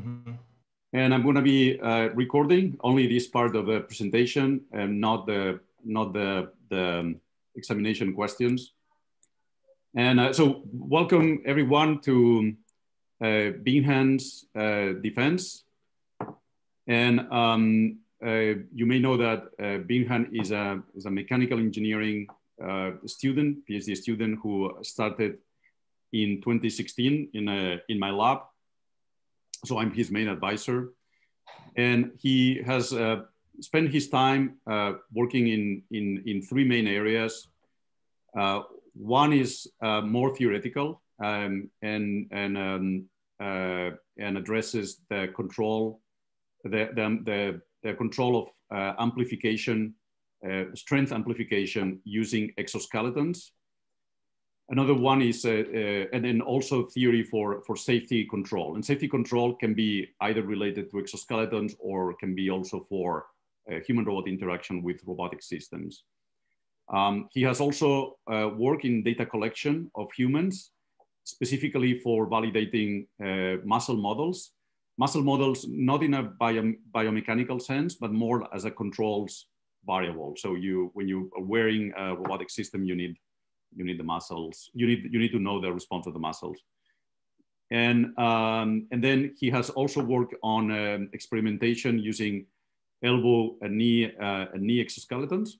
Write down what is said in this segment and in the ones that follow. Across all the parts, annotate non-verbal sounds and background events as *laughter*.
Mm-hmm. And I'm going to be uh, recording only this part of the presentation and not the not the the examination questions. And uh, so, welcome everyone to uh, uh, defense. And um, uh, you may know that uh, is a is a mechanical engineering uh, student, PhD student who started in 2016 in a, in my lab so I'm his main advisor. And he has uh, spent his time uh, working in, in, in three main areas. Uh, one is uh, more theoretical um, and, and, um, uh, and addresses the control, the, the, the, the control of uh, amplification, strength amplification using exoskeletons. Another one is, uh, uh, and then also theory for, for safety control. And safety control can be either related to exoskeletons or can be also for uh, human robot interaction with robotic systems. Um, he has also uh, worked in data collection of humans, specifically for validating uh, muscle models. Muscle models, not in a bio, biomechanical sense, but more as a controls variable. So you, when you are wearing a robotic system, you need you need the muscles. You need, you need to know the response of the muscles. And, um, and then he has also worked on um, experimentation using elbow and knee, uh, and knee exoskeletons.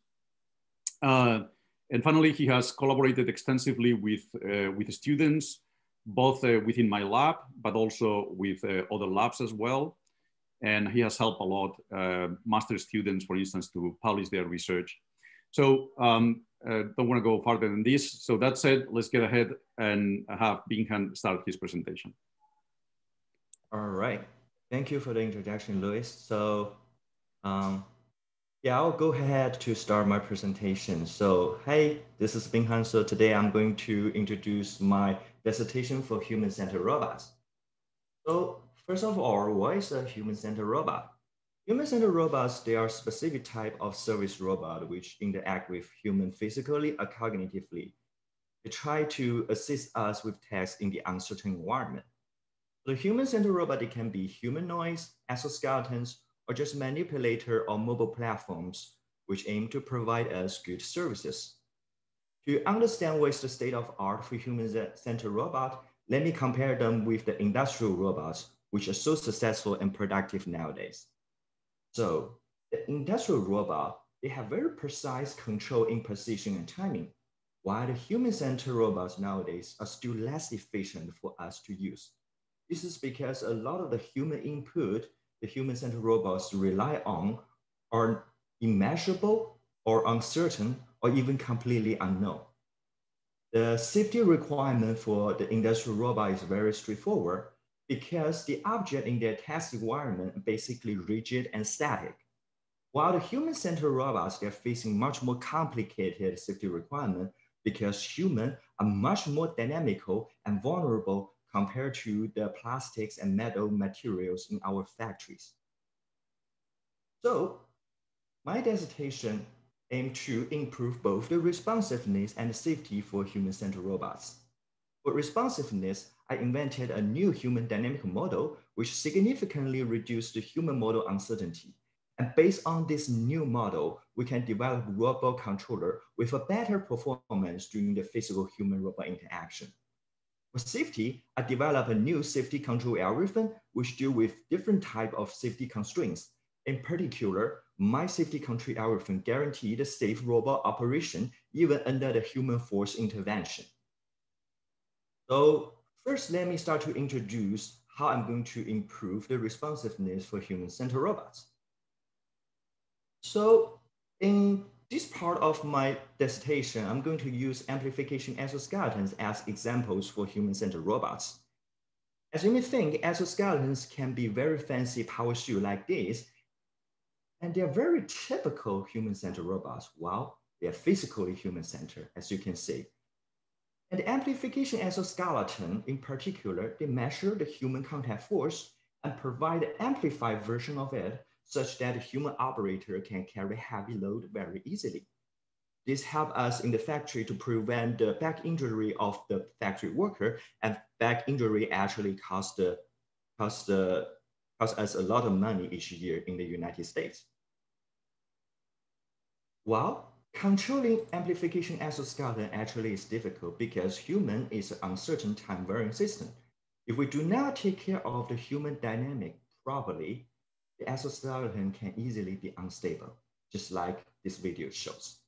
Uh, and finally, he has collaborated extensively with, uh, with students, both uh, within my lab, but also with uh, other labs as well. And he has helped a lot uh, master students, for instance, to publish their research. So um, uh, don't want to go farther than this. So that said, let's get ahead and have Binghan start his presentation. All right. Thank you for the introduction, Luis. So um, yeah, I'll go ahead to start my presentation. So hey, this is Binghan. So today I'm going to introduce my dissertation for human-centered robots. So first of all, what is a human-centered robot? Human-centered robots, they are specific type of service robot which interact with human physically or cognitively. They try to assist us with tasks in the uncertain environment. The human-centered robot can be humanoids, exoskeletons, or just manipulator or mobile platforms which aim to provide us good services. To understand what is the state of art for human-centered robot, let me compare them with the industrial robots, which are so successful and productive nowadays. So the industrial robot, they have very precise control in position and timing, while the human-centered robots nowadays are still less efficient for us to use. This is because a lot of the human input the human-centered robots rely on are immeasurable or uncertain or even completely unknown. The safety requirement for the industrial robot is very straightforward because the object in their test environment basically rigid and static. While the human-centered robots, they're facing much more complicated safety requirement because humans are much more dynamical and vulnerable compared to the plastics and metal materials in our factories. So my dissertation aimed to improve both the responsiveness and safety for human-centered robots. For responsiveness, I invented a new human dynamic model, which significantly reduced the human model uncertainty. And based on this new model, we can develop robot controller with a better performance during the physical human robot interaction. For safety, I developed a new safety control algorithm, which deal with different type of safety constraints. In particular, my safety control algorithm guaranteed a safe robot operation even under the human force intervention. So First, let me start to introduce how I'm going to improve the responsiveness for human-centered robots. So in this part of my dissertation, I'm going to use amplification exoskeletons as examples for human-centered robots. As you may think, exoskeletons can be very fancy power suit like this, and they're very typical human-centered robots, while they're physically human-centered, as you can see. And amplification exoskeleton in particular, they measure the human contact force and provide an amplified version of it such that a human operator can carry heavy load very easily. This helps us in the factory to prevent the back injury of the factory worker and back injury actually cause the costs us a lot of money each year in the United States. Well, controlling amplification exoskeleton actually is difficult because human is an uncertain time varying system. If we do not take care of the human dynamic properly, the exoskeleton can easily be unstable, just like this video shows.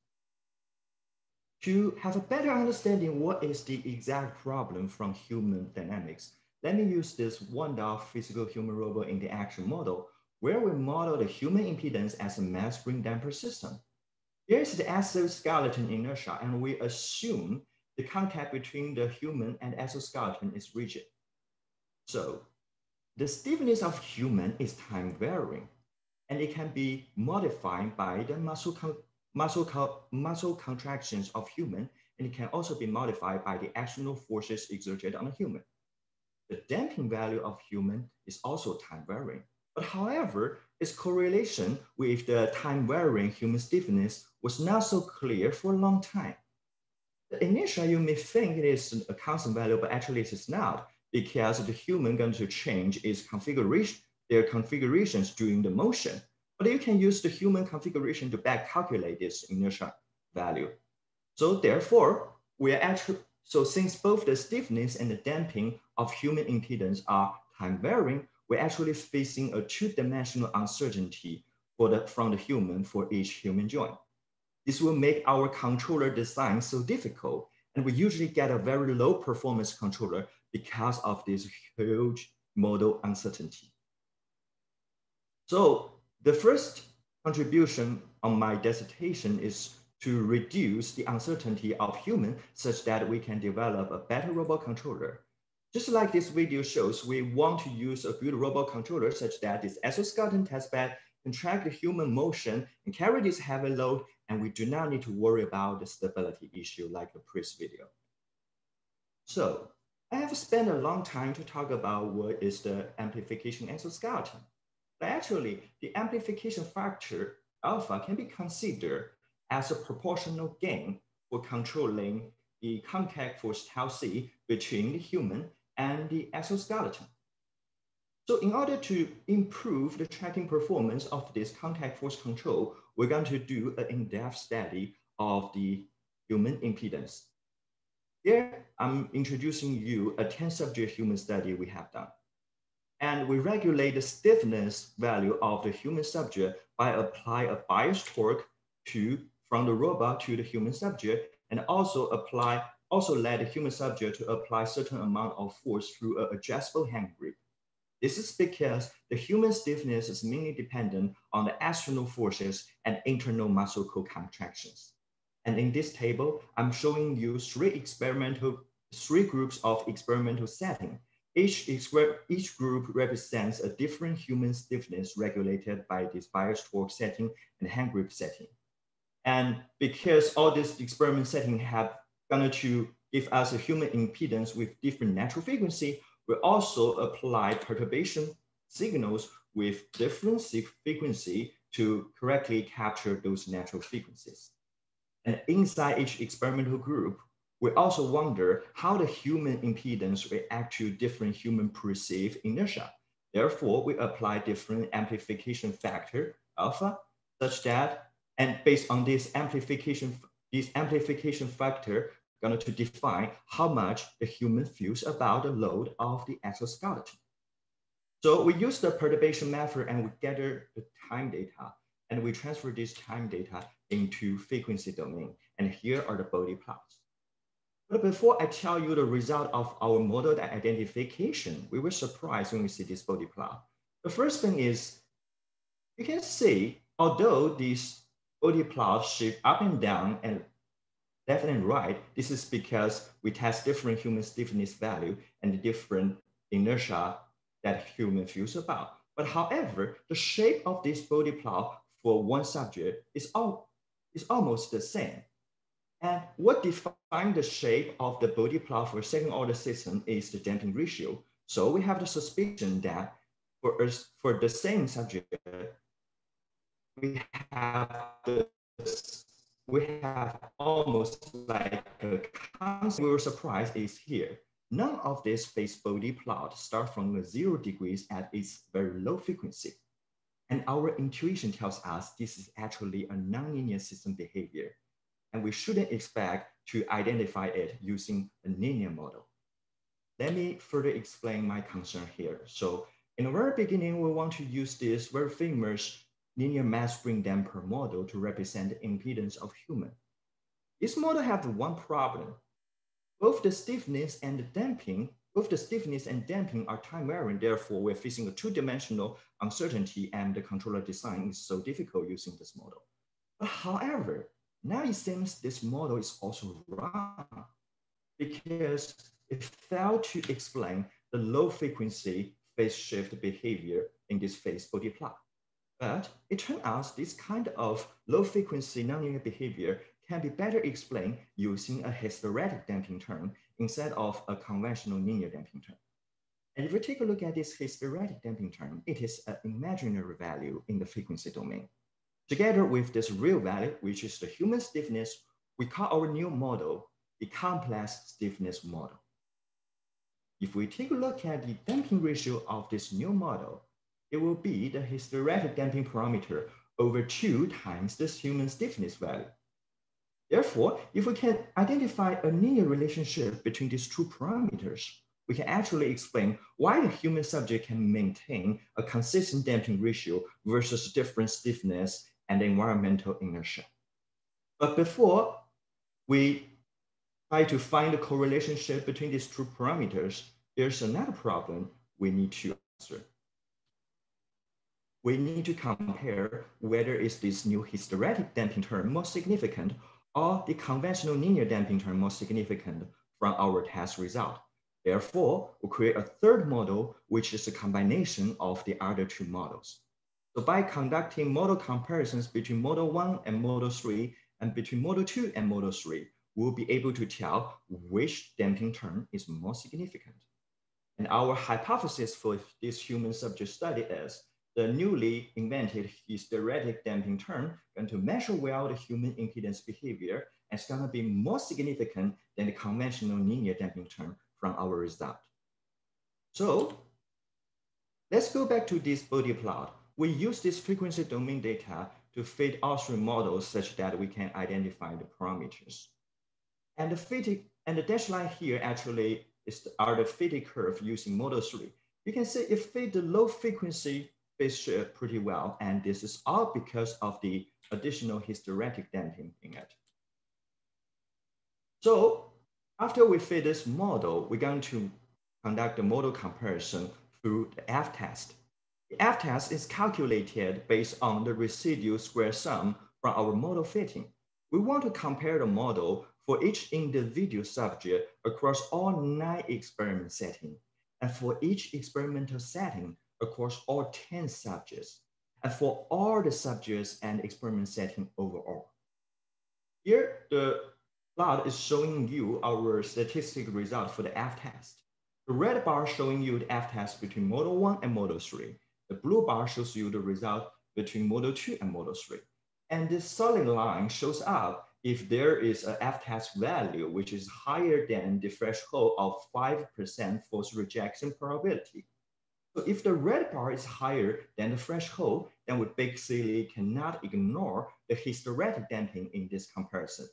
To have a better understanding what is the exact problem from human dynamics, let me use this one-off physical human-robot interaction model where we model the human impedance as a mass spring damper system. Here's the exoskeleton inertia, and we assume the contact between the human and exoskeleton is rigid. So the stiffness of human is time varying, and it can be modified by the muscle, con muscle, co muscle contractions of human, and it can also be modified by the external forces exerted on human. The damping value of human is also time varying. But however, its correlation with the time varying human stiffness was not so clear for a long time. Initially, you may think it is a constant value, but actually it is not because the human going to change its configuration, their configurations during the motion. But you can use the human configuration to back calculate this inertia value. So therefore, we are actually, so since both the stiffness and the damping of human impedance are time varying, we're actually facing a two-dimensional uncertainty for the, from the human for each human joint. This will make our controller design so difficult, and we usually get a very low performance controller because of this huge model uncertainty. So the first contribution on my dissertation is to reduce the uncertainty of human such that we can develop a better robot controller. Just like this video shows, we want to use a good robot controller such that this exoskeleton testbed can track the human motion and carry this heavy load, and we do not need to worry about the stability issue like the previous video. So I have spent a long time to talk about what is the amplification exoskeleton. But actually, the amplification factor alpha can be considered as a proportional gain for controlling the contact force tau c between the human and the exoskeleton. So in order to improve the tracking performance of this contact force control, we're going to do an in-depth study of the human impedance. Here, I'm introducing you a 10 subject human study we have done. And we regulate the stiffness value of the human subject by apply a bias torque to from the robot to the human subject and also apply also let the human subject to apply certain amount of force through an adjustable hand grip. This is because the human stiffness is mainly dependent on the external forces and internal muscle co-contractions. And in this table, I'm showing you three experimental, three groups of experimental setting. Each, each group represents a different human stiffness regulated by this bias torque setting and hand grip setting. And because all these experiment setting have gonna to give us a human impedance with different natural frequency, we also apply perturbation signals with different frequency to correctly capture those natural frequencies. And inside each experimental group, we also wonder how the human impedance react to different human perceived inertia. Therefore, we apply different amplification factor, alpha, such that, and based on this amplification, this amplification factor going to define how much the human feels about the load of the exoskeleton. So we use the perturbation method and we gather the time data and we transfer this time data into frequency domain. And here are the Bode plots. But before I tell you the result of our model identification, we were surprised when we see this Bode plot. The first thing is, you can see, although these Bode plots shift up and down and left and right, this is because we test different human stiffness value and the different inertia that human feels about. But however, the shape of this Bode plot for one subject is, all, is almost the same. And what defines the shape of the Bode plot for second order system is the damping ratio. So we have the suspicion that for us, for the same subject, we have the we have almost like a constant. We were surprised is here. none of these phase Bode plot start from zero degrees at its very low frequency. And our intuition tells us this is actually a nonlinear system behavior, and we shouldn't expect to identify it using a linear model. Let me further explain my concern here. So in the very beginning, we want to use this very famous linear mass spring damper model to represent the impedance of human. This model has one problem. Both the stiffness and the damping, both the stiffness and damping are time varying. Therefore, we're facing a two-dimensional uncertainty and the controller design is so difficult using this model. But however, now it seems this model is also wrong because it failed to explain the low frequency phase shift behavior in this phase Bode plot. But it turned out this kind of low frequency nonlinear behavior can be better explained using a hysteretic damping term instead of a conventional linear damping term. And if we take a look at this hysteretic damping term, it is an imaginary value in the frequency domain. Together with this real value, which is the human stiffness, we call our new model the complex stiffness model. If we take a look at the damping ratio of this new model, it will be the hysteretic damping parameter over two times the human stiffness value. Therefore, if we can identify a linear relationship between these two parameters, we can actually explain why the human subject can maintain a consistent damping ratio versus different stiffness and environmental inertia. But before we try to find the correlation between these two parameters, there's another problem we need to answer. We need to compare whether is this new hysteretic damping term more significant or the conventional linear damping term more significant from our test result. Therefore, we create a third model, which is a combination of the other two models. So by conducting model comparisons between model one and model three, and between model two and model three, we'll be able to tell which damping term is more significant. And our hypothesis for this human subject study is the newly invented hysteretic damping term going to measure well the human impedance behavior and it's going to be more significant than the conventional linear damping term from our result. So let's go back to this Bode plot. We use this frequency domain data to fit all three models such that we can identify the parameters. And the fitted and the dashed line here actually is the, are the fitting curve using model three. You can see it fit the low frequency shift pretty well. And this is all because of the additional hysteretic damping in it. So after we fit this model, we're going to conduct the model comparison through the F-test. The F-test is calculated based on the residual square sum from our model fitting. We want to compare the model for each individual subject across all nine experiment settings. And for each experimental setting, across all 10 subjects and for all the subjects and experiment setting overall. Here, the plot is showing you our statistic result for the F-test. The red bar showing you the F-test between model one and model three. The blue bar shows you the result between model two and model three. And this solid line shows up if there is a F-test value, which is higher than the threshold of 5% false rejection probability. So if the red bar is higher than the threshold, then we basically cannot ignore the hysteretic damping in this comparison.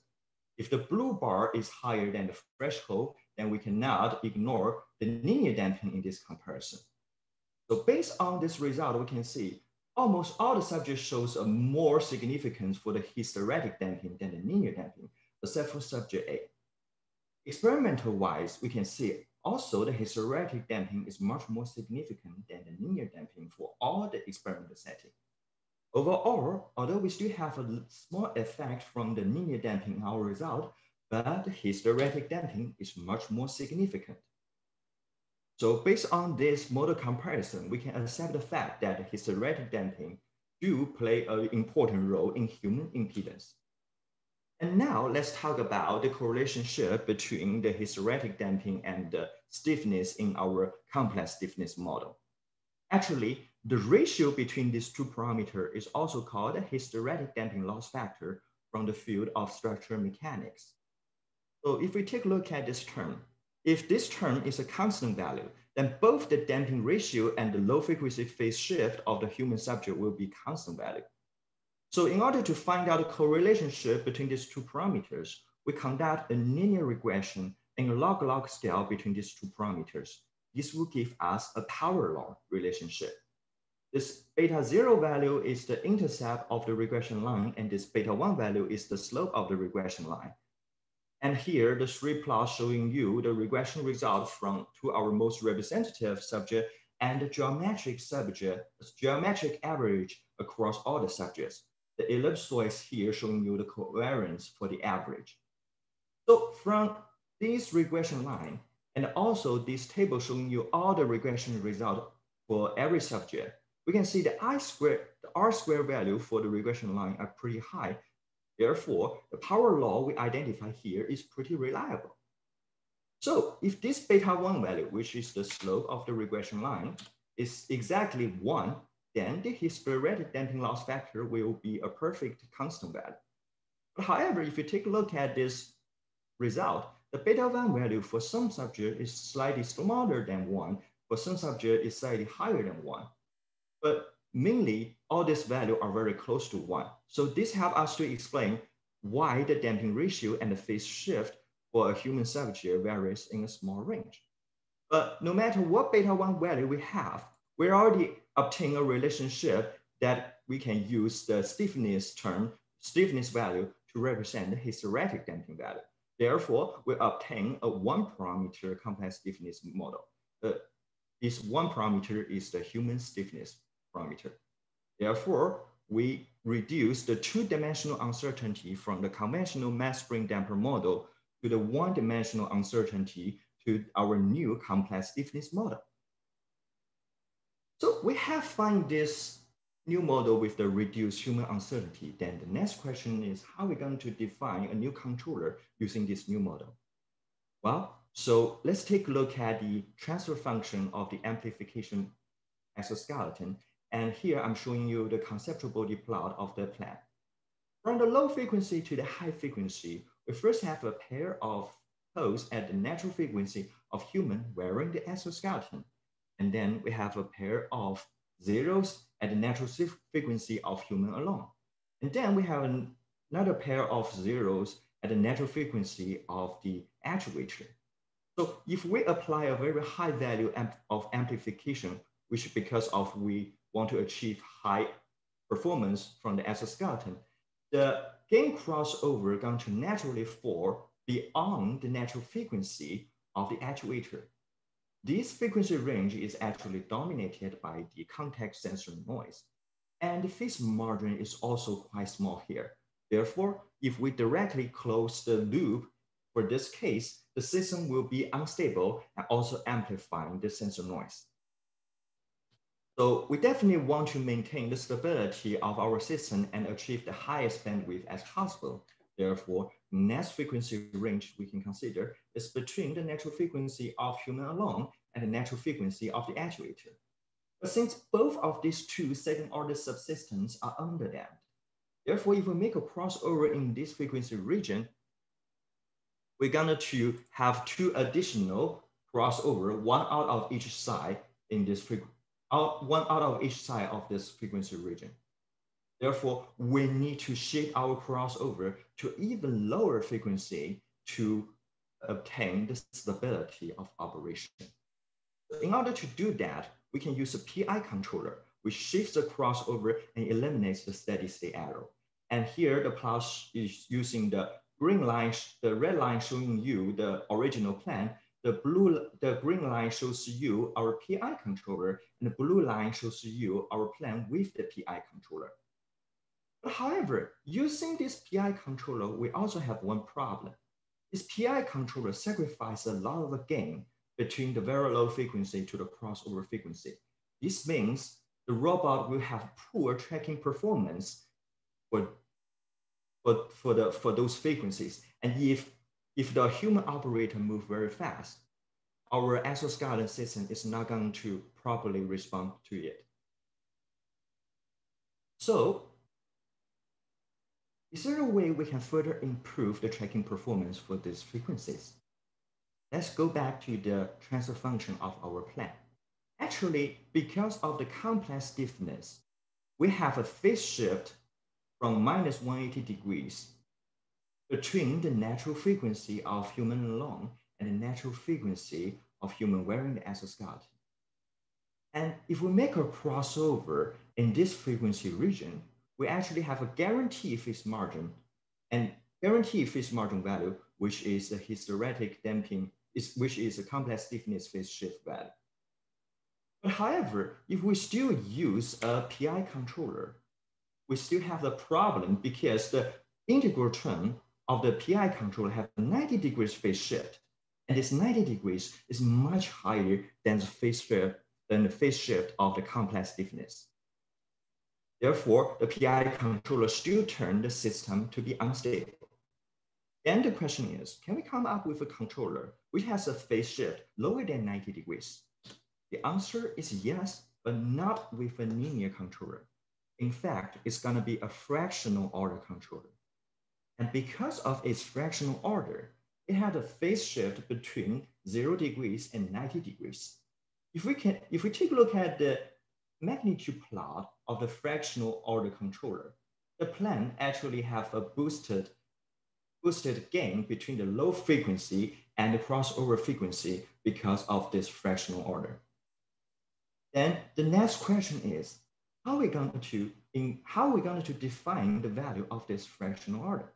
If the blue bar is higher than the threshold, then we cannot ignore the linear damping in this comparison. So based on this result, we can see almost all the subjects shows a more significance for the hysteretic damping than the linear damping, except for subject A. Experimental wise, we can see also, the hysteretic damping is much more significant than the linear damping for all the experimental setting. Overall, although we still have a small effect from the linear damping in our result, but the hysteretic damping is much more significant. So based on this model comparison, we can accept the fact that hysteretic damping do play an important role in human impedance. And now let's talk about the correlation between the hysteretic damping and the stiffness in our complex stiffness model. Actually, the ratio between these two parameters is also called a hysteretic damping loss factor from the field of structural mechanics. So if we take a look at this term, if this term is a constant value, then both the damping ratio and the low frequency phase shift of the human subject will be constant value. So in order to find out the correlation between these two parameters, we conduct a linear regression in a log-log scale between these two parameters. This will give us a power law relationship. This beta zero value is the intercept of the regression line, and this beta one value is the slope of the regression line. And here, the three plots showing you the regression result from to our most representative subject and the geometric subject, geometric average across all the subjects. The ellipsoids here showing you the covariance for the average. So from this regression line, and also this table showing you all the regression result for every subject, we can see the I square, the R square value for the regression line are pretty high Therefore, the power law we identify here is pretty reliable. So if this beta 1 value, which is the slope of the regression line, is exactly 1, then the hysteretic damping loss factor will be a perfect constant value. But however, if you take a look at this result, the beta 1 value for some subject is slightly smaller than 1, for some subject is slightly higher than 1. But mainly all these values are very close to one. So this helps us to explain why the damping ratio and the phase shift for a human subject varies in a small range. But no matter what beta 1 value we have, we already obtain a relationship that we can use the stiffness term, stiffness value to represent the hysteretic damping value. Therefore, we obtain a one parameter complex stiffness model. Uh, this one parameter is the human stiffness parameter. Therefore, we reduce the two-dimensional uncertainty from the conventional mass spring damper model to the one-dimensional uncertainty to our new complex stiffness model. So we have found this new model with the reduced human uncertainty. Then the next question is how we're we going to define a new controller using this new model? Well, so let's take a look at the transfer function of the amplification exoskeleton and here I'm showing you the conceptual Bode plot of the plan. From the low frequency to the high frequency, we first have a pair of poles at the natural frequency of human wearing the exoskeleton. And then we have a pair of zeros at the natural frequency of human alone. And then we have another pair of zeros at the natural frequency of the actuator. So if we apply a very high value of amplification, which because of we want to achieve high performance from the exoskeleton, the gain crossover going to naturally fall beyond the natural frequency of the actuator. This frequency range is actually dominated by the contact sensor noise. And the phase margin is also quite small here. Therefore, if we directly close the loop for this case, the system will be unstable and also amplifying the sensor noise. So we definitely want to maintain the stability of our system and achieve the highest bandwidth as possible. Therefore, next frequency range we can consider is between the natural frequency of human alone and the natural frequency of the actuator. But since both of these two second order subsystems are underdamped, therefore if we make a crossover in this frequency region, we're gonna to have two additional crossover, one out of each side in this frequency out, uh, one out of each side of this frequency region. Therefore, we need to shift our crossover to even lower frequency to obtain the stability of operation. In order to do that, we can use a PI controller, which shifts the crossover and eliminates the steady state error. And here the plot is using the green line, the red line showing you the original plan, the blue, the green line shows you our PI controller, and the blue line shows you our plan with the PI controller. However, using this PI controller, we also have one problem. This PI controller sacrifices a lot of the gain between the very low frequency to the crossover frequency. This means the robot will have poor tracking performance for, for, for, the, for those frequencies. And if if the human operator move very fast, our exoskeleton system is not going to properly respond to it. So is there a way we can further improve the tracking performance for these frequencies? let's go back to the transfer function of our plan. Actually, because of the complex stiffness, we have a phase shift from minus 180 degrees between the natural frequency of human lung and the natural frequency of human wearing the exoskeleton. And if we make a crossover in this frequency region, we actually have a guaranteed phase margin and guaranteed phase margin value, which is a hysteretic damping, is, which is a complex stiffness phase shift value. But however, if we still use a PI controller, we still have the problem because the integral term of the PI controller have 90 degrees phase shift. And this 90 degrees is much higher than the phase shift, than the phase shift of the complex stiffness. Therefore, the PI controller still turn the system to be unstable. Then the question is, can we come up with a controller which has a phase shift lower than 90 degrees? The answer is yes, but not with a linear controller. In fact, it's gonna be a fractional order controller. And because of its fractional order, it had a phase shift between zero degrees and 90 degrees. If we can, if we take a look at the magnitude plot of the fractional order controller, the plan actually have a boosted, boosted gain between the low frequency and the crossover frequency because of this fractional order. Then the next question is, how are we going to, in, how are we going to define the value of this fractional order?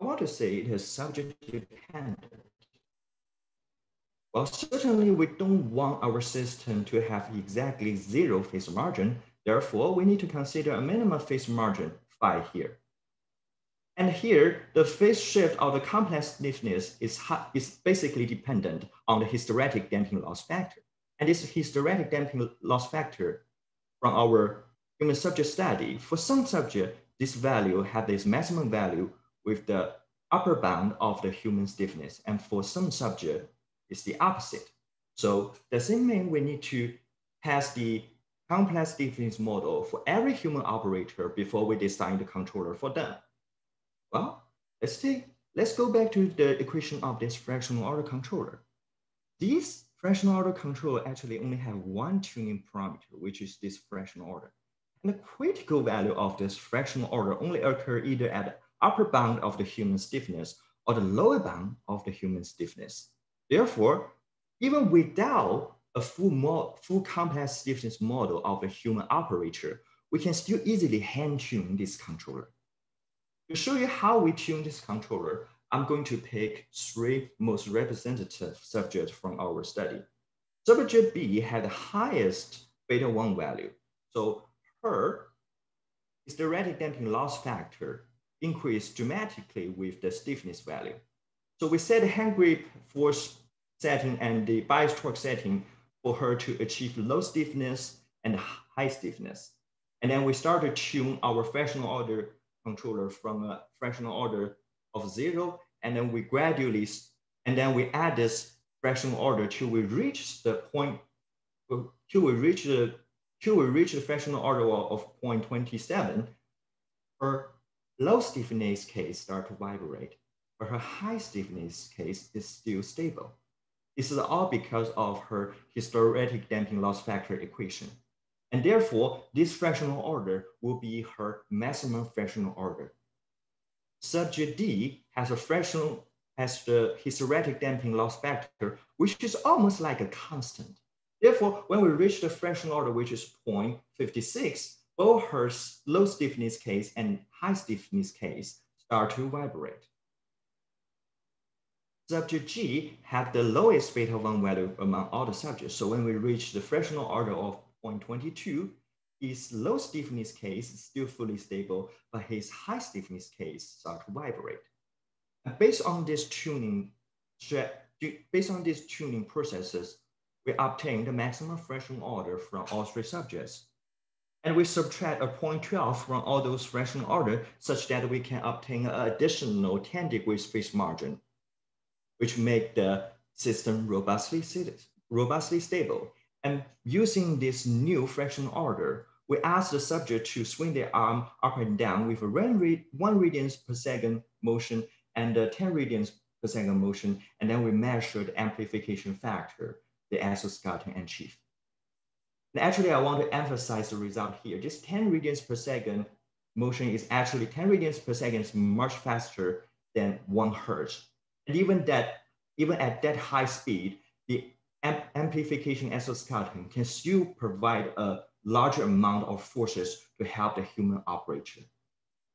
I want to say it is subject dependent. Well, certainly we don't want our system to have exactly zero phase margin. Therefore, we need to consider a minimum phase margin phi here. And here, the phase shift of the complex stiffness is, is basically dependent on the hysteretic damping loss factor. And this hysteretic damping loss factor from our human subject study, for some subject, this value have this maximum value with the upper bound of the human stiffness. And for some subject, it's the opposite. So does it mean we need to test the complex stiffness model for every human operator before we design the controller for them? Well, let's take, let's go back to the equation of this fractional order controller. This fractional order controller actually only have one tuning parameter, which is this fractional order. And the critical value of this fractional order only occur either at the upper bound of the human stiffness or the lower bound of the human stiffness. Therefore, even without a full, full complex stiffness model of a human operator, we can still easily hand tune this controller. To show you how we tune this controller, I'm going to pick three most representative subjects from our study. Subject B had the highest beta 1 value. So her hysteretic damping loss factor increased dramatically with the stiffness value. So we set hand grip force setting and the bias torque setting for her to achieve low stiffness and high stiffness. And then we start to tune our fractional order controller from a fractional order of zero, and then we gradually, and then we add this fractional order till we reach the point, till we reach the till we reach the fractional order of 0.27, her low stiffness case start to vibrate, but her high stiffness case is still stable. This is all because of her hysteretic damping loss factor equation. And therefore, this fractional order will be her maximum fractional order. Subject D has a fractional has the hysteretic damping loss factor, which is almost like a constant. Therefore, when we reach the fractional order, which is 0.56, both her low stiffness case and high stiffness case start to vibrate. Subject G had the lowest beta 1 value among all the subjects. So when we reach the fractional order of 0.22, his low stiffness case is still fully stable, but his high stiffness case start to vibrate. And based on this tuning, based on these tuning processes, we obtain the maximum fractional order from all three subjects. And we subtract a 0.12 from all those fractional order such that we can obtain an additional 10 degrees phase margin, which make the system robustly, robustly stable. And using this new fractional order, we ask the subject to swing their arm up and down with a one, radians per second motion and 10 radians per second motion, and then we measure the amplification factor, the exoskeleton achieve. And actually, I want to emphasize the result here. This 10 radians per second motion is actually 10 radians per second is much faster than one hertz. And even that, even at that high speed, the amp amplification exoskeleton can still provide a larger amount of forces to help the human operator.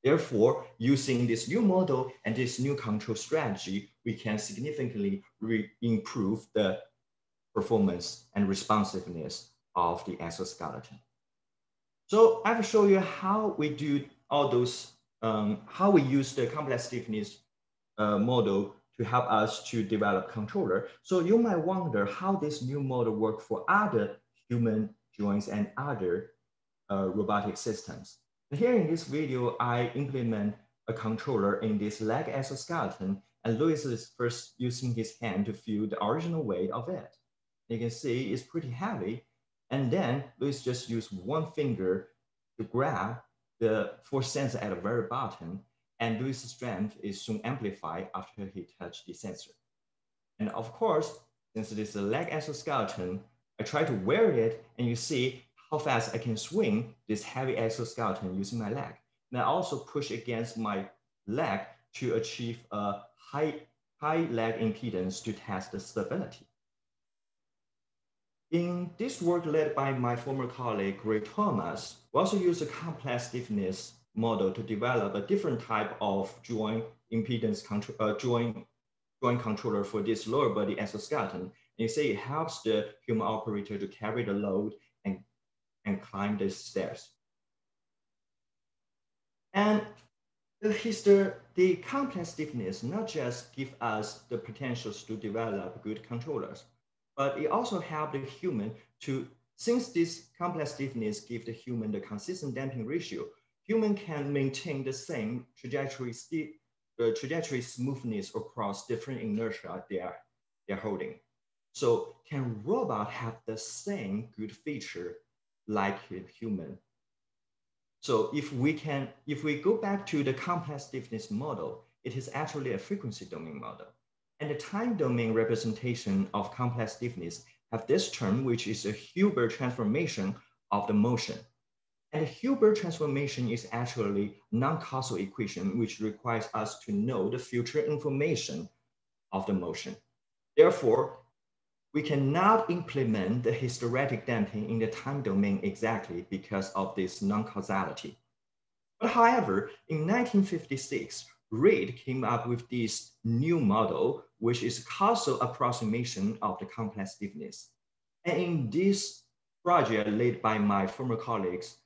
Therefore, using this new model and this new control strategy, we can significantly improve the performance and responsiveness of the exoskeleton. So I've shown you how we do all those, um, how we use the complex stiffness uh, model to help us to develop controller. So you might wonder how this new model work for other human joints and other uh, robotic systems. Here in this video, I implement a controller in this leg exoskeleton, and Luis is first using his hand to feel the original weight of it. You can see it's pretty heavy, and then Luis just use one finger to grab the force sensor at the very bottom, and Luis' strength is soon amplified after he touched the sensor. And of course, since it is a leg exoskeleton, I try to wear it, and you see how fast I can swing this heavy exoskeleton using my leg. And I also push against my leg to achieve a high, high leg impedance to test the stability. In this work led by my former colleague, Gray Thomas, we also use a complex stiffness model to develop a different type of joint impedance control, uh, joint, joint controller for this lower body exoskeleton. And you see it helps the human operator to carry the load and, and climb the stairs. And the history, the complex stiffness not just give us the potentials to develop good controllers, but it also help the human to, since this complex stiffness give the human the consistent damping ratio, human can maintain the same trajectory, uh, trajectory smoothness across different inertia they are, they're holding. So can robot have the same good feature like human? So if we can, if we go back to the complex stiffness model, it is actually a frequency domain model. And the time domain representation of complex stiffness have this term, which is a Hilbert transformation of the motion. And the Hilbert transformation is actually non-causal equation, which requires us to know the future information of the motion. Therefore, we cannot implement the hysteretic damping in the time domain exactly because of this non-causality. But however, in 1956, Reid came up with this new model, which is causal approximation of the complex stiffness. And in this project led by my former colleagues,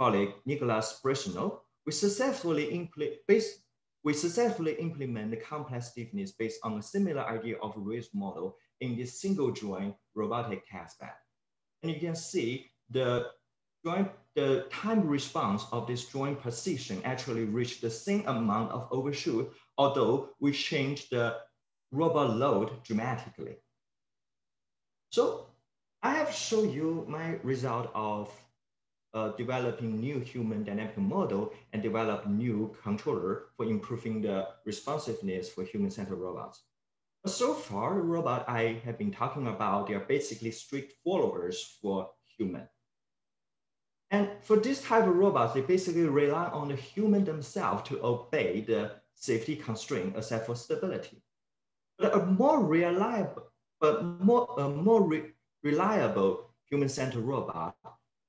colleague Nicolas Brissonneau, we successfully, based, we successfully implement the complex stiffness based on a similar idea of race model in this single joint robotic test bed. And you can see the joint the time response of this joint position actually reached the same amount of overshoot, although we changed the robot load dramatically. So I have shown you my result of uh, developing new human dynamic model and develop new controller for improving the responsiveness for human-centered robots. So far, the robot I have been talking about, they are basically strict followers for human. And for this type of robots, they basically rely on the human themselves to obey the safety constraint except for stability. But a more reliable, but more, a more re reliable human-centered robot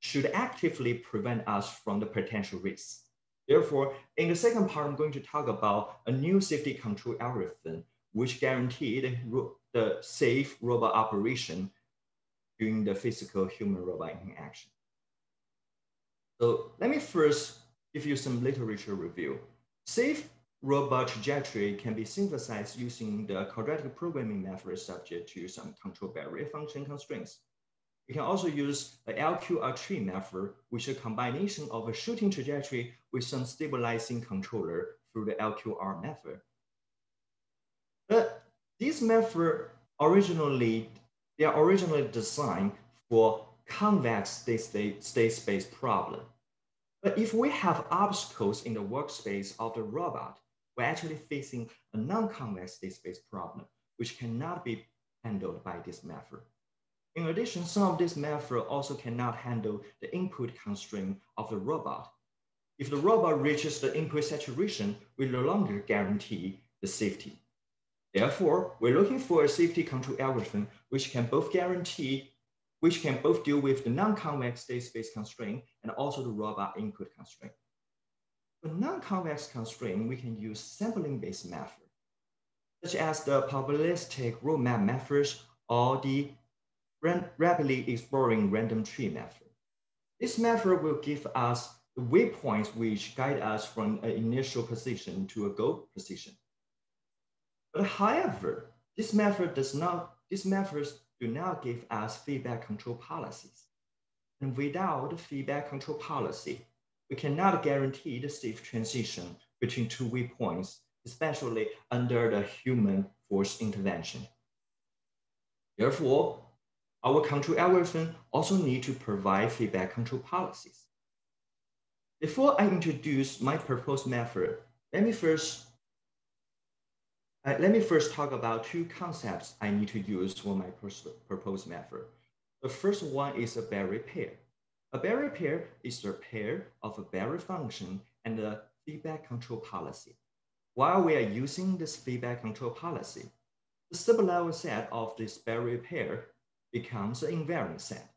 should actively prevent us from the potential risks. Therefore, in the second part, I'm going to talk about a new safety control algorithm, which guaranteed the, safe robot operation during the physical human-robot interaction. So let me first give you some literature review. Safe robot trajectory can be synthesized using the quadratic programming method subject to some control barrier function constraints. You can also use the LQR tree method, which is a combination of a shooting trajectory with some stabilizing controller through the LQR method. But these methods originally, they are originally designed for convex state, state space problem. But if we have obstacles in the workspace of the robot, we're actually facing a non-convex state space problem, which cannot be handled by this method. In addition, some of this method also cannot handle the input constraint of the robot. If the robot reaches the input saturation, we no longer guarantee the safety. Therefore, we're looking for a safety control algorithm which can both guarantee, which can both deal with the non-convex state space constraint and also the robot input constraint. For non-convex constraint, we can use sampling-based method, such as the probabilistic roadmap methods or the rapidly exploring random tree method. This method will give us the waypoints which guide us from an initial position to a goal position. But however, this method does not, these methods do not give us feedback control policies. And without feedback control policy, we cannot guarantee the safe transition between two waypoints, especially under the human force intervention. Therefore, our control algorithm also need to provide feedback control policies. Before I introduce my proposed method, let me first uh, let me first talk about two concepts I need to use for my proposed method. The first one is a barrier pair. A barrier pair is the pair of a barrier function and a feedback control policy. While we are using this feedback control policy, the sublevel set of this barrier pair becomes an invariant set.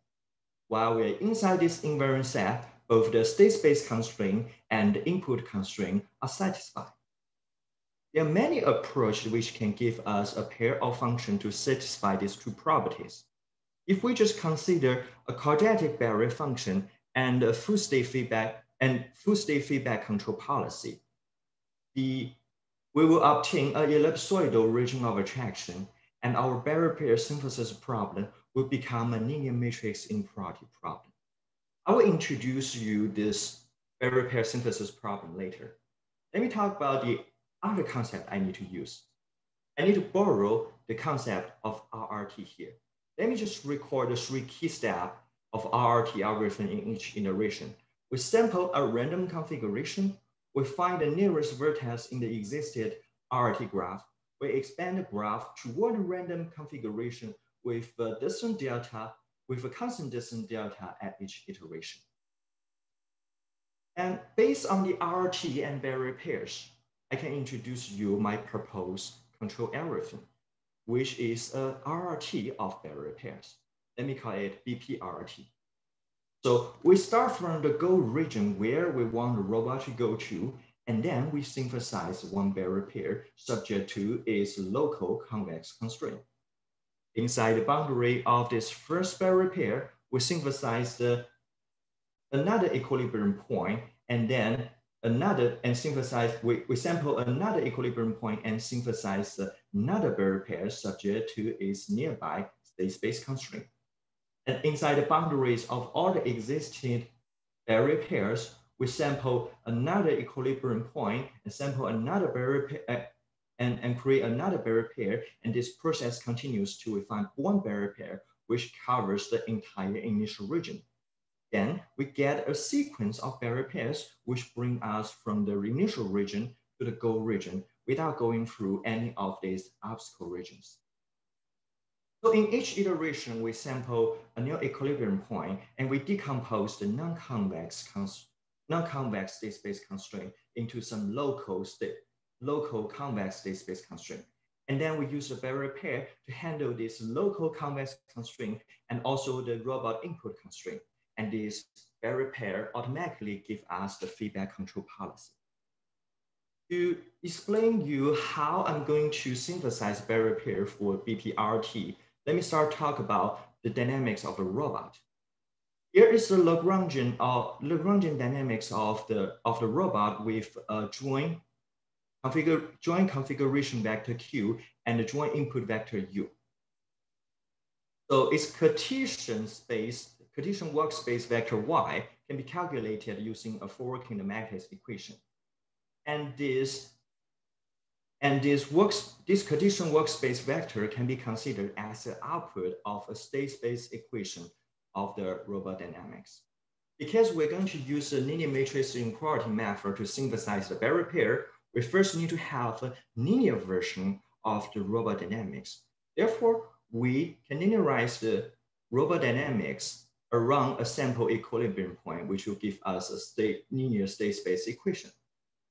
While we are inside this invariant set, both the state space constraint and the input constraint are satisfied. There are many approaches which can give us a pair of functions to satisfy these two properties. If we just consider a quadratic barrier function and a full state feedback and full state feedback control policy, the, we will obtain an ellipsoidal region of attraction and our barrier pair synthesis problem will become a linear matrix inequality problem. I will introduce you this barrier pair synthesis problem later. Let me talk about the other concept I need to use. I need to borrow the concept of RRT here. Let me just record the three key steps of RRT algorithm in each iteration. We sample a random configuration. We find the nearest vertex in the existed RRT graph. We expand the graph toward a random configuration with a distance delta, with a constant distance delta at each iteration. And based on the RRT and barrier pairs, I can introduce you my proposed control algorithm which is a RRT of barrier pairs. Let me call it BPRT. So we start from the goal region where we want the robot to go to, and then we synthesize one barrier pair subject to its local convex constraint. Inside the boundary of this first barrier pair, we synthesize the, another equilibrium point, and then another and synthesize, we, we sample another equilibrium point and synthesize another barrier pair subject to its nearby state space constraint. And inside the boundaries of all the existing barrier pairs, we sample another equilibrium point and sample another uh, and, and create another barrier pair. And this process continues till we find one barrier pair, which covers the entire initial region. Then we get a sequence of barrier pairs which bring us from the initial region to the goal region without going through any of these obstacle regions. So in each iteration, we sample a new equilibrium point and we decompose the non-convex non-convex state space constraint into some local state, local convex space constraint. And then we use the barrier pair to handle this local convex constraint and also the robot input constraint and this barrier pair automatically give us the feedback control policy. To explain you how I'm going to synthesize barrier pair for BPRT, let me start talk about the dynamics of a robot. Here is the Lagrangian, uh, Lagrangian dynamics of the, of the robot with a joint, configure, joint configuration vector Q and the joint input vector U. So its Cartesian space Cartesian workspace vector y can be calculated using a forward kinematics equation. And this and this, works, this Cartesian workspace vector can be considered as the output of a state space equation of the robot dynamics. Because we're going to use the linear matrix inequality method to synthesize the barrier pair, we first need to have a linear version of the robot dynamics. Therefore, we can linearize the robot dynamics around a sample equilibrium point, which will give us a state, linear state space equation.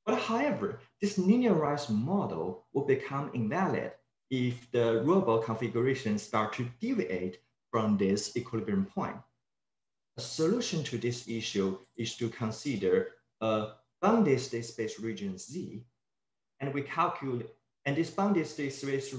But however, this linearized model will become invalid if the robot configuration start to deviate from this equilibrium point. A solution to this issue is to consider a bounded state space region Z, and we calculate, and this bounded state space,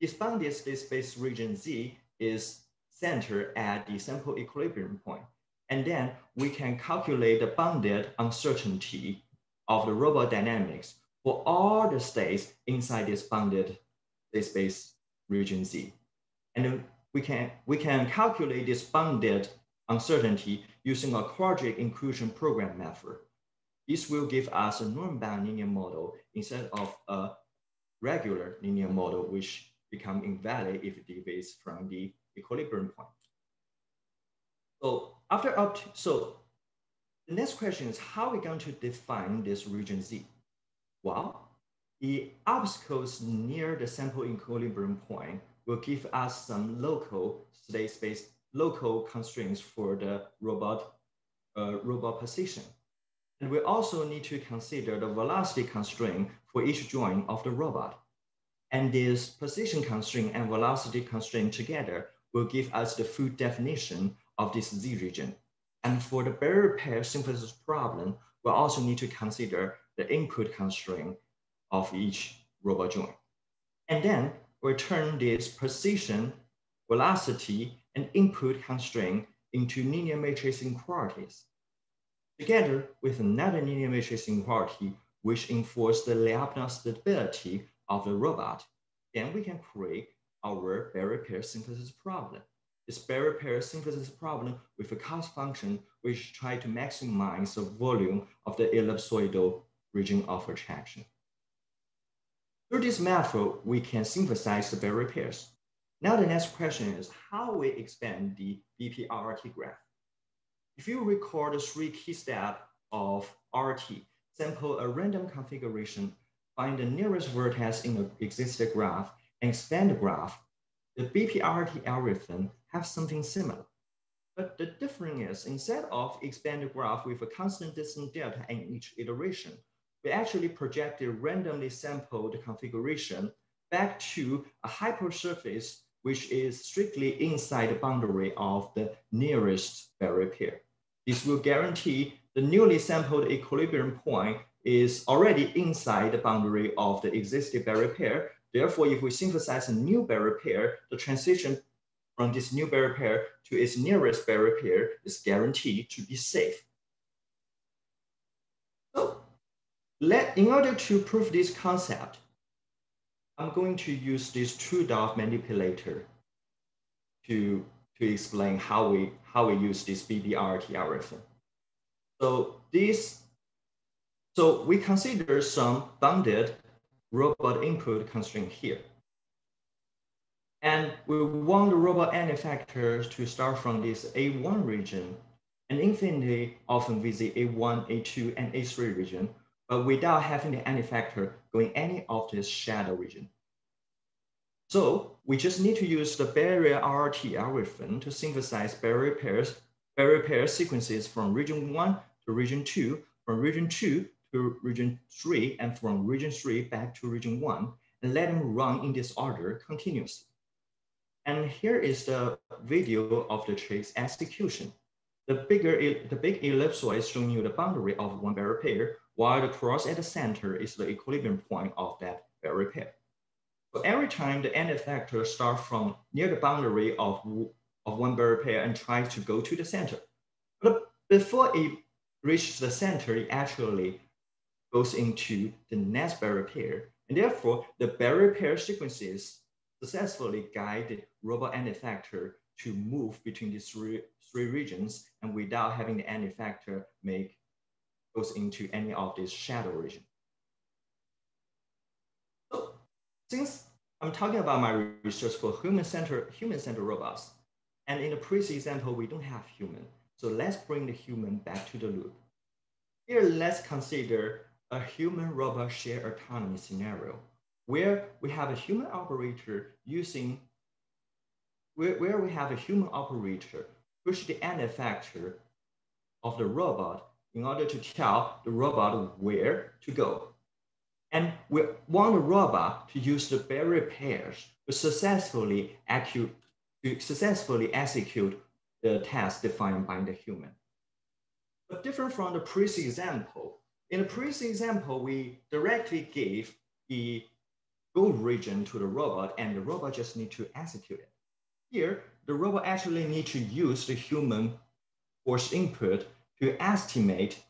this bounded state space region Z is centered at the sample equilibrium point. And then we can calculate the bounded uncertainty of the robot dynamics for all the states inside this bounded state space region Z. And we can, we can calculate this bounded uncertainty using a quadratic inclusion program method. This will give us a norm-bound linear model instead of a regular linear model, which become invalid if it deviates from the equilibrium point. So after up, so the next question is how are we going to define this region Z? Well, the obstacles near the sample equilibrium point will give us some local state space, local constraints for the robot, uh, robot position. And we also need to consider the velocity constraint for each joint of the robot. And this position constraint and velocity constraint together will give us the full definition of this Z region. And for the barrier pair synthesis problem, we'll also need to consider the input constraint of each robot joint. And then we turn this position, velocity, and input constraint into linear matrix inequalities. Together with another linear matrix inequality, which enforces the Lyapunov stability of the robot, then we can create our barrier pair synthesis problem This barrier pair synthesis problem with a cost function which try to maximize the volume of the ellipsoidal region of attraction. Through this method, we can synthesize the barrier pairs. Now the next question is how we expand the BPRT graph. If you record the three key steps of RT, sample a random configuration, find the nearest vertex in the existing graph, and expand the graph, the BPRT algorithm have something similar. But the difference is instead of expand the graph with a constant distance delta in each iteration, we actually project the randomly sampled configuration back to a hypersurface which is strictly inside the boundary of the nearest barrier pair. This will guarantee the newly sampled equilibrium point is already inside the boundary of the existing barrier pair. Therefore, if we synthesize a new barrier pair, the transition from this new barrier pair to its nearest barrier pair is guaranteed to be safe. So let, in order to prove this concept, I'm going to use this two-DoF manipulator to, to explain how we, how we use this BPRT algorithm. So this, so we consider some bounded robot input constraint here. And we want the robot manipulators to start from this A1 region and infinitely often visit A1, A2, and A3 region, but without having the manipulator going any of this shadow region. So we just need to use the barrier RT algorithm to synthesize barrier pairs, barrier pair sequences from region one to region two, from region two to region three, and from region three back to region one, and let them run in this order continuously. And here is the video of the trick's execution. The bigger, the big ellipsoid is showing you the boundary of one barrier pair, while the cross at the center is the equilibrium point of that barrier pair. So every time the end effector starts from near the boundary of, of one barrier pair and tries to go to the center. But before it reaches the center, it actually goes into the next barrier pair. And therefore, the barrier pair sequences successfully guide the robot manipulator to move between these three, three regions and without having the manipulator make goes into any of these shadow region. So since I'm talking about my research for human-centered human-centered robots, and in the previous example, we don't have human. So let's bring the human back to the loop. Here, let's consider a human robot shared autonomy scenario where we have a human operator using, where, where we have a human operator push the end effector of the robot in order to tell the robot where to go. And we want the robot to use the barrier pairs to successfully, to successfully execute the task defined by the human. But different from the previous example, in the previous example, we directly gave the goal region to the robot and the robot just need to execute it. Here, the robot actually need to use the human force input to estimate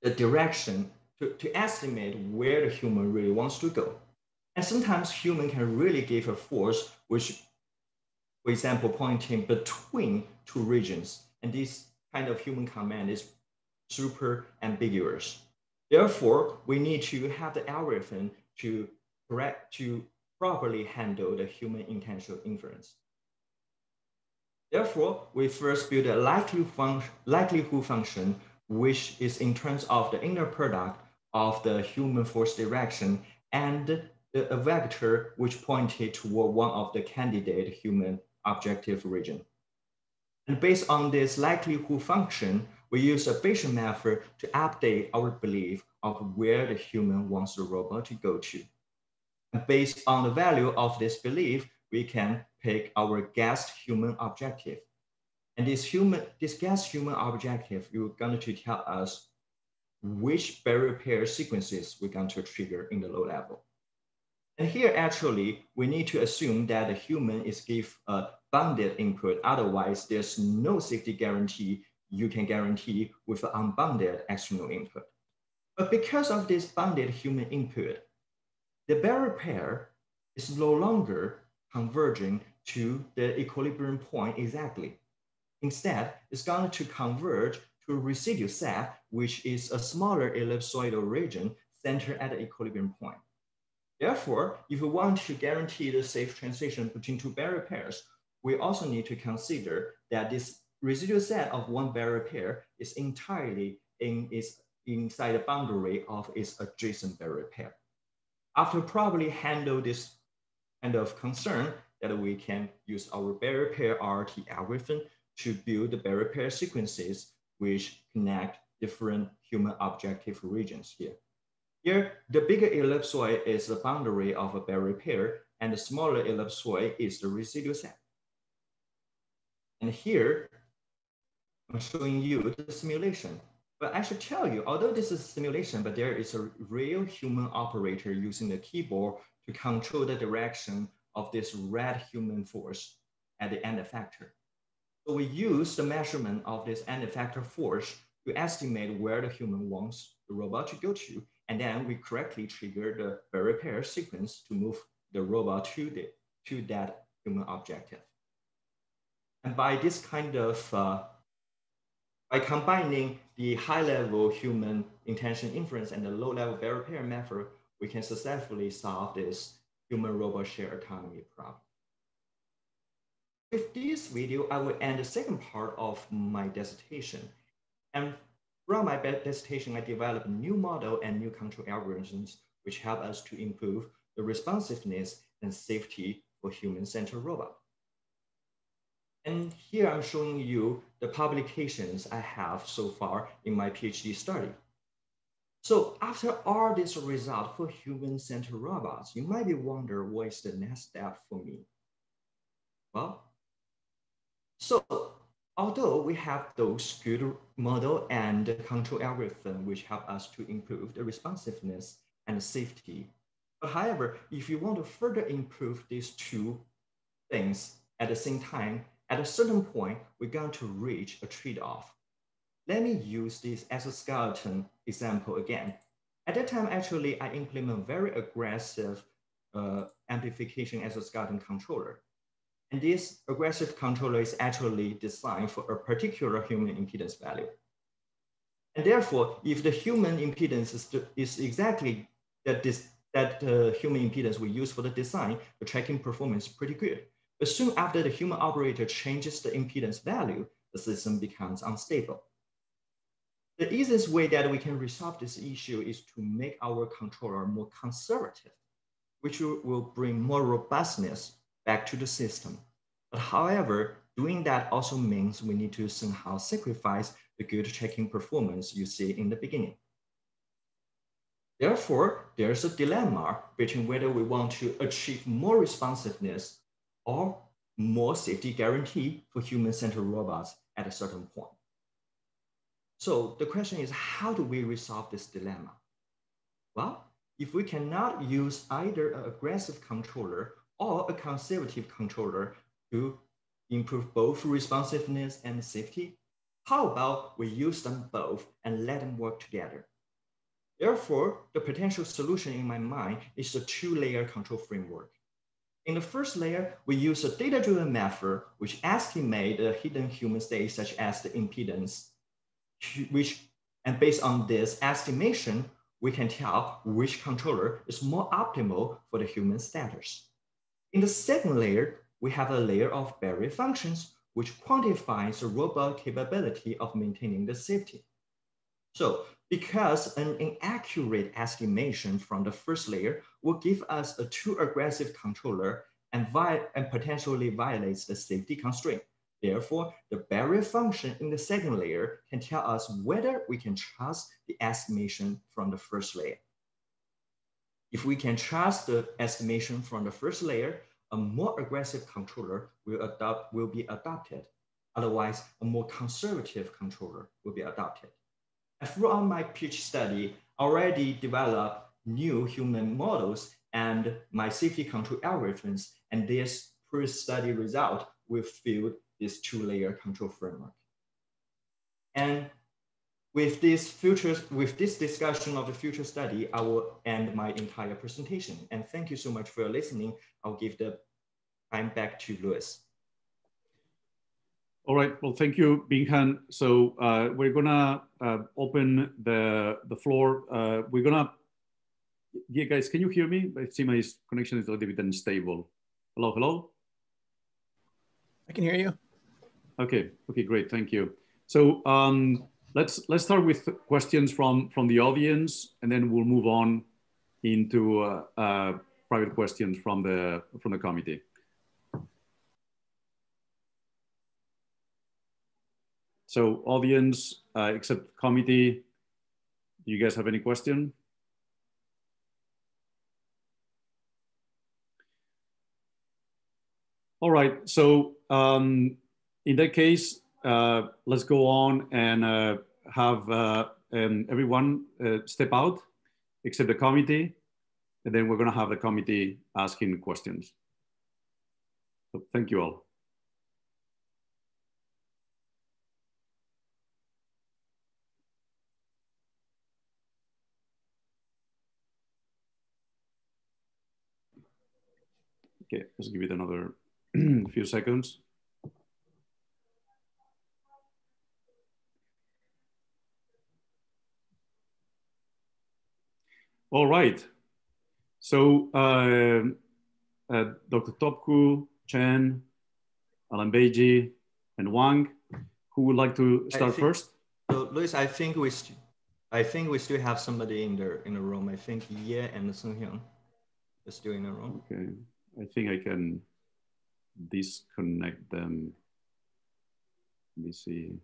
the direction, to, to estimate where the human really wants to go. And sometimes human can really give a force which, for example, pointing between two regions. And this kind of human command is super ambiguous. Therefore, we need to have the algorithm to correct to properly handle the human intentional inference. Therefore, we first build a likelihood, fun likelihood function, which is in terms of the inner product of the human force direction and a vector which pointed toward one of the candidate human objective region. And based on this likelihood function, we use a Bayesian method to update our belief of where the human wants the robot to go to. And based on the value of this belief, we can pick our guessed human objective. And this human, this guessed human objective, you're going to tell us which barrier pair sequences we're going to trigger in the low level. And here, actually, we need to assume that the human is give a bounded input. Otherwise, there's no safety guarantee you can guarantee with an unbounded external input. But because of this bounded human input, the barrier pair is no longer converging to the equilibrium point exactly. Instead, it's going to converge residual set, which is a smaller ellipsoidal region centered at the equilibrium point. Therefore, if we want to guarantee the safe transition between two barrier pairs, we also need to consider that this residual set of one barrier pair is entirely in its, inside the boundary of its adjacent barrier pair. After properly handle this kind of concern that we can use our barrier pair RT algorithm to build the barrier pair sequences which connect different human objective regions here. Here, the bigger ellipsoid is the boundary of a barrier pair and the smaller ellipsoid is the residual set. And here, I'm showing you the simulation. But I should tell you, although this is a simulation, but there is a real human operator using the keyboard to control the direction of this red human force at the end effector. So we use the measurement of this end effector force to estimate where the human wants the robot to go to. And then we correctly trigger the barrier pair sequence to move the robot to, the, to that human objective. And by this kind of, uh, by combining the high level human intention inference and the low level barrier pair method, we can successfully solve this human robot share autonomy problem. With this video, I will end the second part of my dissertation. And from my dissertation, I developed new model and new control algorithms, which help us to improve the responsiveness and safety for human-centered robot. And here I'm showing you the publications I have so far in my PhD study. So after all this result for human-centered robots, you might be wonder what is the next step for me? Well, so although we have those good model and control algorithm which help us to improve the responsiveness and safety, but however, if you want to further improve these two things at the same time, at a certain point, we're going to reach a trade-off. Let me use this exoskeleton example again. At that time, actually, I implement very aggressive uh, amplification exoskeleton controller. And this aggressive controller is actually designed for a particular human impedance value. And therefore, if the human impedance is, is exactly that, this, that uh, human impedance we use for the design, the tracking performance is pretty good. But soon after the human operator changes the impedance value, the system becomes unstable The easiest way that we can resolve this issue is to make our controller more conservative, which will bring more robustness back to the system. But however, doing that also means we need to somehow sacrifice the good checking performance you see in the beginning. Therefore, there's a dilemma between whether we want to achieve more responsiveness or more safety guarantee for human-centered robots at a certain point. So the question is, how do we resolve this dilemma? Well, if we cannot use either an aggressive controller or a conservative controller to improve both responsiveness and safety, how about we use them both and let them work together? Therefore, the potential solution in my mind is a two-layer control framework. In the first layer, we use a data-driven method which estimates the hidden human state such as the impedance which, and based on this estimation, we can tell which controller is more optimal for the human status. In the second layer, we have a layer of barrier functions, which quantifies the robot capability of maintaining the safety. So because an inaccurate estimation from the first layer will give us a too aggressive controller and, and potentially violates the safety constraint. Therefore, the barrier function in the second layer can tell us whether we can trust the estimation from the first layer. If we can trust the estimation from the first layer, a more aggressive controller will, adopt, will be adopted. Otherwise, a more conservative controller will be adopted. And throughout my PhD study, I already developed new human models and my safety control algorithms, and this pre-study result will fill this two-layer control framework. And with this future, with this discussion of the future study, I will end my entire presentation. And thank you so much for listening. I'll give the time back to Luis. All right, well, thank you, Binghan. So uh, we're gonna uh, open the, the floor. Uh, we're gonna, yeah, guys, can you hear me? I see my connection is a little bit unstable. Hello, hello? I can hear you. Okay. Okay. Great. Thank you. So um, let's let's start with questions from from the audience, and then we'll move on into uh, uh, private questions from the from the committee. So audience, uh, except committee, do you guys have any question? All right. So um, in that case, uh, let's go on and uh, have uh, um, everyone uh, step out except the committee. And then we're going to have the committee asking questions. So thank you all. Okay, let's give it another *clears throat* few seconds. All right. So uh, uh, Dr. Topcu, Chen, Alambeigi, and Wang, who would like to start think, first? So Luis, I think we, I think we still have somebody in the in the room. I think Ye and Sung Hyun is still in the room. Okay, I think I can disconnect them. Let me see.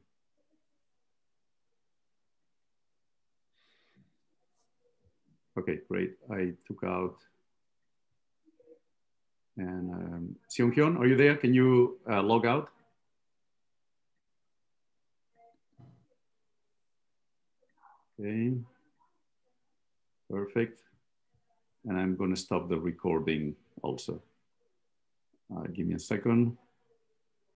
Okay, great. I took out. And um, Seung Hyun, are you there? Can you uh, log out? Okay, perfect. And I'm going to stop the recording also. Uh, give me a second.